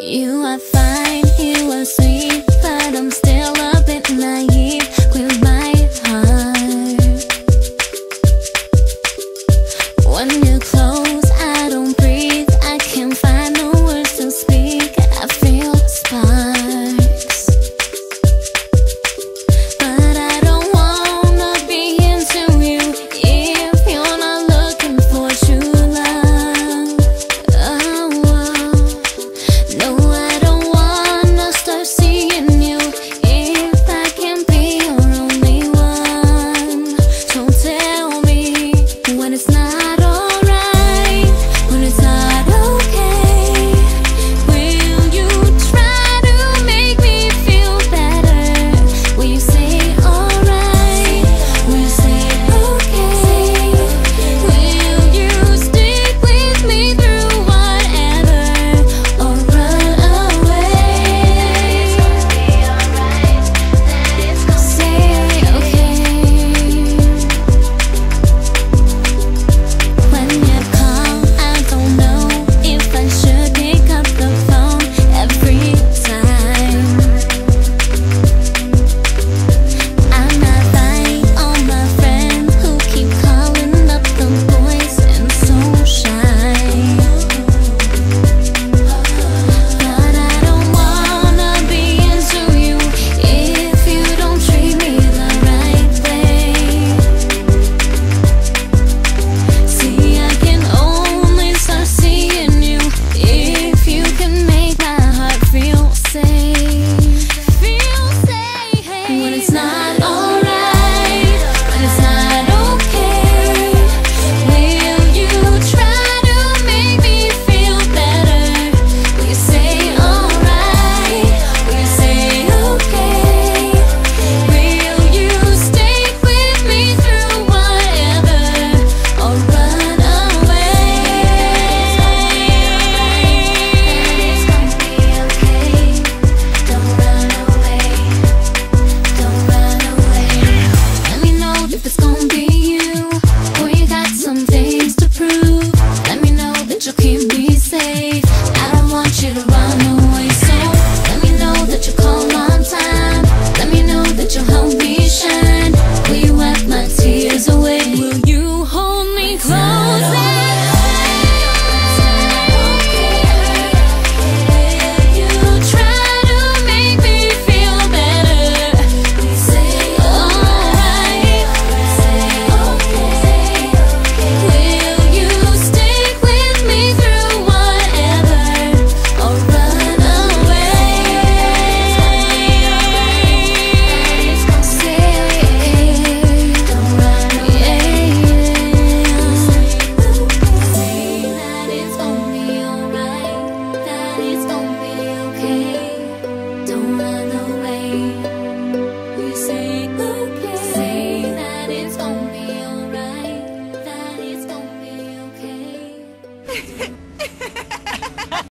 You are fine, you are sweet, but I'm still up at night. keep